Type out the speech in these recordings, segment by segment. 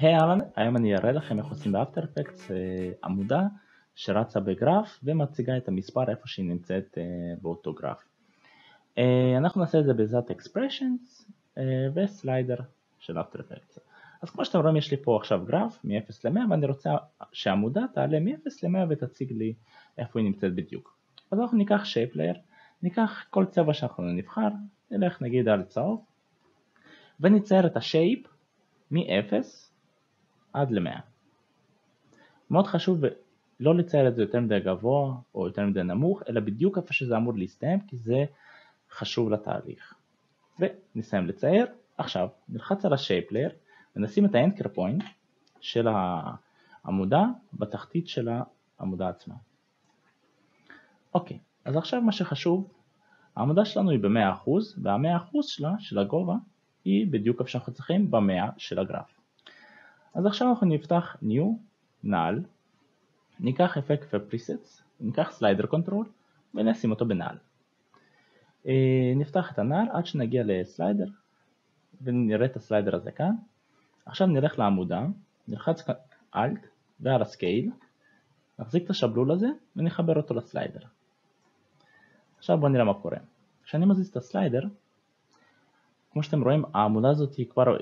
היי אהלן, היום אני אראה לכם איך עושים באפטר אפקטס עמודה שרצה בגרף ומציגה את המספר איפה שהיא נמצאת אה, באותו גרף. אה, אנחנו נעשה את זה בעזרת expressions אה, וסליידר של אפטר אפקטס. אז כמו שאתם רואים יש לי פה עכשיו גרף מ-0 ל-100 ואני רוצה שהעמודה תעלה מ-0 ל-100 ותציג לי איפה היא נמצאת בדיוק. אז אנחנו ניקח layer, ניקח כל צבע שאנחנו נבחר, נלך נגיד על צהוב ונצייר את השייפ מ-0 עד ל-100. מאוד חשוב לא לצייר את זה יותר מדי גבוה או יותר מדי נמוך, אלא בדיוק איפה שזה אמור להסתיים, כי זה חשוב לתהליך. ונסיים לצייר. עכשיו נלחץ על ה-shape layer ונשים את ה-anchor point של העמודה בתחתית של העמודה עצמה. אוקיי, אז עכשיו מה שחשוב, העמודה שלנו היא ב-100% וה-100% שלה, של הגובה, היא בדיוק איפה שאנחנו צריכים ב-100 של הגרף. אז עכשיו אנחנו נפתח New, Null, ניקח effect ו presets, ניקח slider control ונשים אותו ב Null. אה, נפתח את ה Null עד שנגיע ל slider ונראה את ה slider הזה כאן. עכשיו נלך לעמודה, נלחץ Alt ועל ה scale, נחזיק את השבלול הזה ונחבר אותו ל slider. עכשיו בואו נראה מה קורה. כשאני מזיז את ה slider, כמו שאתם רואים העמודה הזאת היא כבר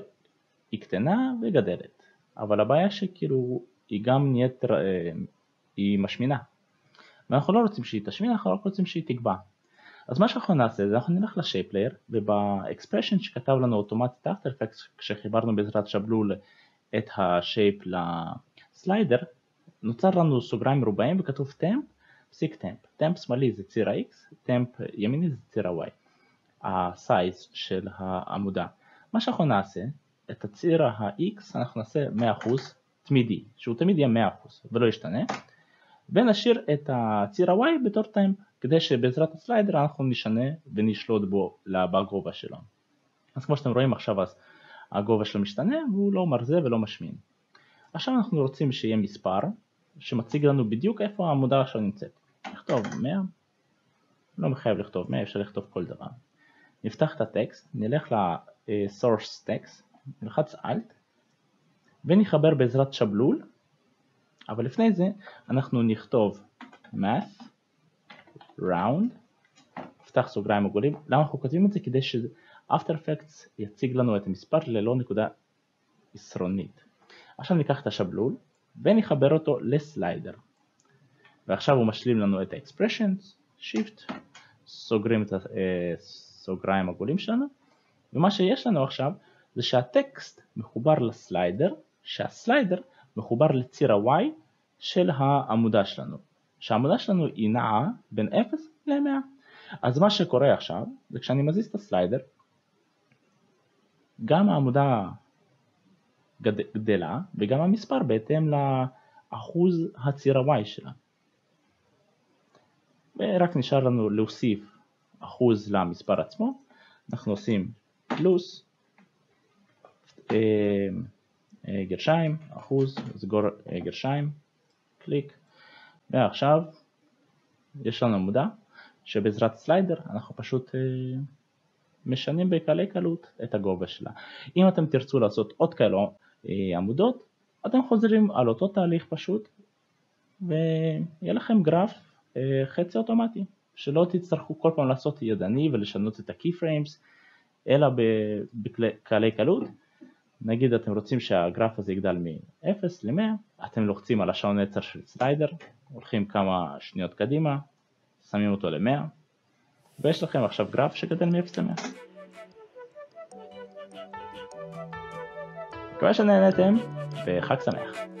היא קטנה וגדלת. אבל הבעיה שכאילו היא גם נהיית, אה, היא משמינה ואנחנו לא רוצים שהיא תשמין, אנחנו רק רוצים שהיא תגבה אז מה שאנחנו נעשה זה אנחנו נלך ל shape layer וב expression שכתב לנו אוטומטית After Effect כשחיברנו בעזרת שבלול את ה shape ל slider נוצר לנו סוגריים מרובעים וכתוב temp פסיק temp temp שמאלי זה ציר ה-x, temp ימיני זה ציר ה-y ה size של העמודה מה שאנחנו נעשה את הציר ה-x אנחנו נעשה 100% תמידי, שהוא תמיד יהיה 100% ולא ישתנה, ונשאיר את הציר ה-y בתור temp, כדי שבעזרת ה slider אנחנו נשנה ונשלוט בו בגובה שלו. אז כמו שאתם רואים עכשיו אז הגובה שלו משתנה והוא לא מרזה ולא משמין. עכשיו אנחנו רוצים שיהיה מספר שמציג לנו בדיוק איפה העמודה עכשיו נמצאת. נכתוב 100, לא מחייב לכתוב 100, אפשר לכתוב כל דבר. נפתח את הטקסט, נלך ל-source text נלחץ Alt ונחבר בעזרת שבלול אבל לפני זה אנחנו נכתוב math round נפתח סוגריים עגולים למה אנחנו כותבים את זה? כדי ש-after effects יציג לנו את המספר ללא נקודה עשרונית עכשיו ניקח את השבלול ונחבר אותו לסליידר ועכשיו הוא משלים לנו את ה-expressions shift סוגרים את הסוגריים עגולים שלנו ומה שיש לנו עכשיו זה שהטקסט מחובר לסליידר, שהסליידר מחובר לציר ה-y של העמודה שלנו, שהעמודה שלנו היא נעה בין 0 ל-100. אז מה שקורה עכשיו, זה כשאני מזיז את הסליידר, גם העמודה גדלה וגם המספר בהתאם לאחוז הציר ה-y שלה. ורק נשאר לנו להוסיף אחוז למספר עצמו, אנחנו עושים פלוס אה, אה, גרשיים, אחוז, סגור אה, גרשיים, קליק, ועכשיו יש לנו עמודה שבעזרת סליידר אנחנו פשוט משנים בקלי קלות את הגובה שלה. אם אתם תרצו לעשות עוד כאלו עמודות, אתם חוזרים על אותו תהליך פשוט ויהיה לכם גרף חצי אוטומטי, שלא תצטרכו כל פעם לעשות ידני ולשנות את ה-key frames, אלא בקלי קלות. נגיד אתם רוצים שהגרף הזה יגדל מ-0 ל-100, אתם לוחצים על השעון עצר של סליידר, הולכים כמה שניות קדימה, שמים אותו ל-100, ויש לכם עכשיו גרף שגדל מ-0 ל-100. מקווה שנהנתם, וחג שמח.